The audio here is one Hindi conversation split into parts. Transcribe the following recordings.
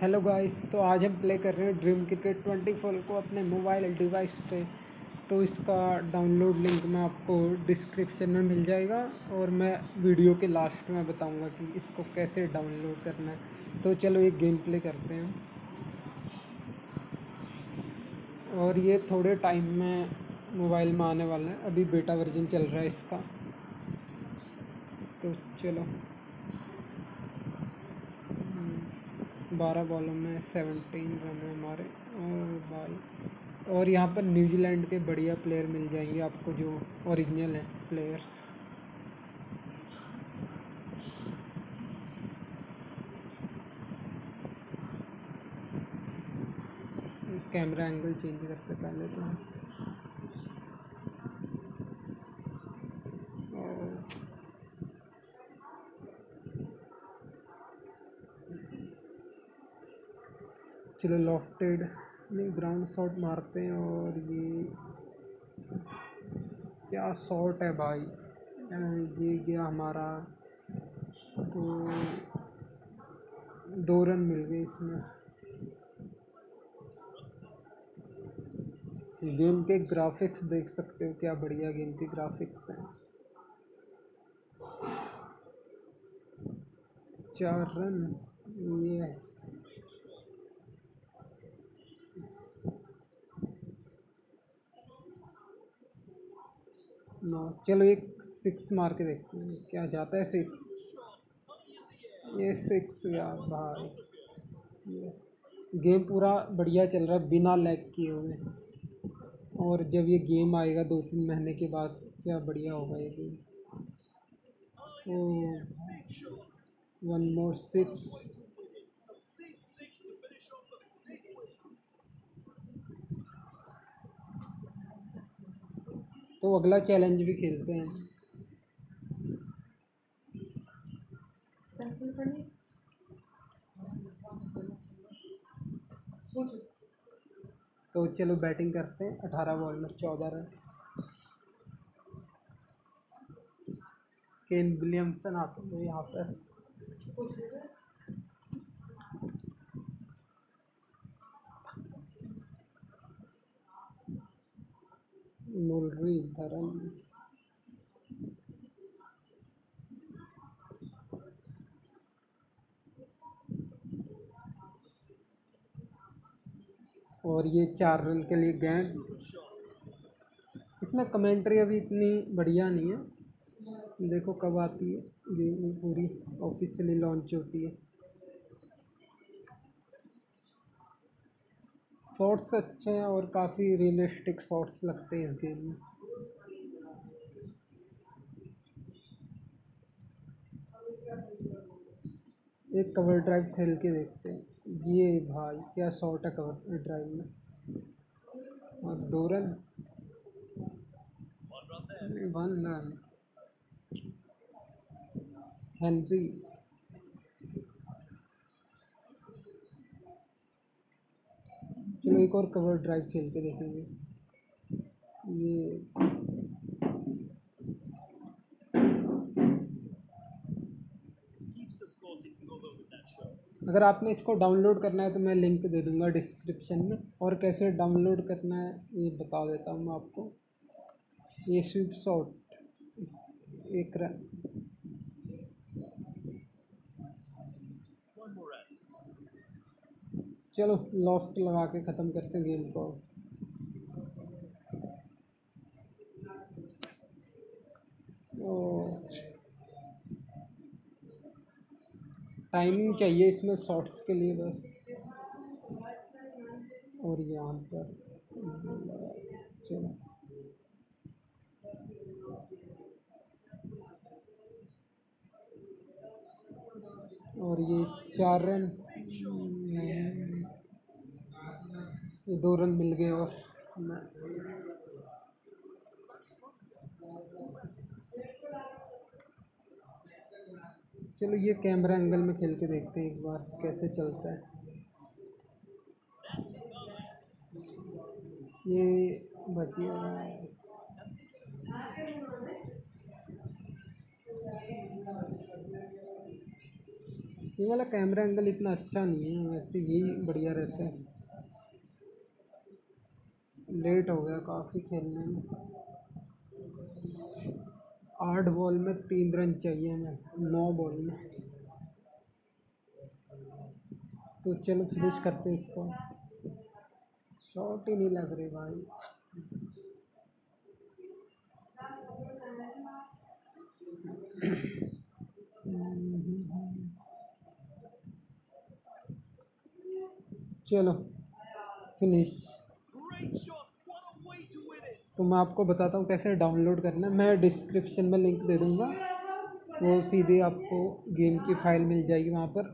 हेलो गाइस तो आज हम प्ले कर रहे हैं ड्रीम क्रिकेट ट्वेंटी फोर को अपने मोबाइल डिवाइस पे। तो इसका डाउनलोड लिंक मैं आपको डिस्क्रिप्शन में मिल जाएगा और मैं वीडियो के लास्ट में बताऊँगा कि इसको कैसे डाउनलोड करना है। तो चलो एक गेम प्ले करते हैं। और ये थोड़े टाइम में मोबाइल में आने वाला है। अभी बेटा वर्जन चल रहा है इसका। तो चलो। बारह बॉलों में सेवनटीन रन है हमारे, और बाई और यहाँ पर न्यूजीलैंड के बढ़िया प्लेयर मिल जाएँगे आपको जो ओरिजिनल हैं प्लेयर्स कैमरा एंगल चेंज करते पहले तो। चलो लॉफ्टेड में ग्राउंड शॉट मारते हैं और ये क्या शॉट है भाई? ये गया हमारा तो दो रन मिल गए इसमें। गेम के ग्राफिक्स देख सकते हो, क्या बढ़िया गेम के ग्राफिक्स हैं। चार रन यस नौ। चलो एक सिक्स मार के देखते हैं क्या जाता है सिक्स ये सिक्स यार भाई। गेम पूरा बढ़िया चल रहा है, बिना लैग किए हुए। और जब ये गेम आएगा दो तीन महीने के बाद, क्या बढ़िया होगा ये game O one more six तो अगला चैलेंज भी खेलते हैं। तो चलो बैटिंग करते हैं। अठारह बॉल में चौदह रन। केन विलियमसन आते हैं यहाँ पर। मुरलीधरन और ये चार रन के लिए गेंद इसमें कमेंट्री अभी इतनी बढ़िया नहीं है। देखो कब आती है। गेम पूरी ऑफिशियली लॉन्च होती है। शॉट्स अच्छे हैं और काफ़ी रियलिस्टिक शॉट्स लगते हैं इस गेम में। एक कवर ड्राइव खेल के देखते हैं। ये भाई, क्या शॉट है कवर ड्राइव में? और दो रन वन रन हेनरी चलो एक और कवर ड्राइव खेल के देखेंगे। ये अगर आपने इसको डाउनलोड करना है तो मैं लिंक दे दूँगा डिस्क्रिप्शन में। और कैसे डाउनलोड करना है ये बता देता हूँ मैं आपको। ये स्वीप शॉट एक रन। चलो लॉफ्ट लगा के ख़त्म करते हैं गेम को। टाइमिंग चाहिए इसमें शॉर्ट्स के लिए बस। और यहाँ पर, चलो। और ये चार रन। दो रन मिल गए और चलो ये कैमरा एंगल में खेल के देखते हैं एक बार कैसे चलता है। ये बढ़िया ये वाला कैमरा एंगल इतना अच्छा नहीं है, वैसे यही बढ़िया रहता है। लेट हो गया काफ़ी खेलने में। आठ बॉल में तीन रन चाहिए हमें, नौ बॉल में। तो चलो फिनिश करते इसको। शॉट ही नहीं लग रही भाई। चलो फिनिश तो मैं आपको बताता हूँ कैसे डाउनलोड करना है। मैं डिस्क्रिप्शन में लिंक दे दूँगा। वो सीधे आपको गेम की फ़ाइल मिल जाएगी वहाँ पर।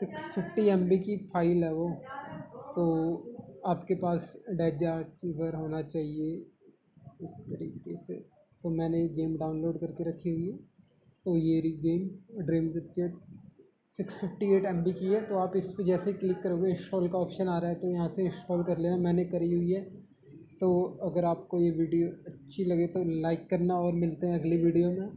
सिक्स फिफ्टी एम की फ़ाइल है वो। तो आपके पास डेजार्ट फीवर होना चाहिए। इस तरीके से। तो मैंने गेम डाउनलोड करके रखी हुई है। तो ये रही game dream cricket six fifty eight M B की है तो आप इस पर जैसे क्लिक करोगे इंस्टॉल का ऑप्शन आ रहा है तो यहाँ से इंस्टॉल कर लेना, मैंने करी हुई है। तो अगर आपको ये वीडियो अच्छी लगे तो लाइक करना और मिलते हैं अगली वीडियो में।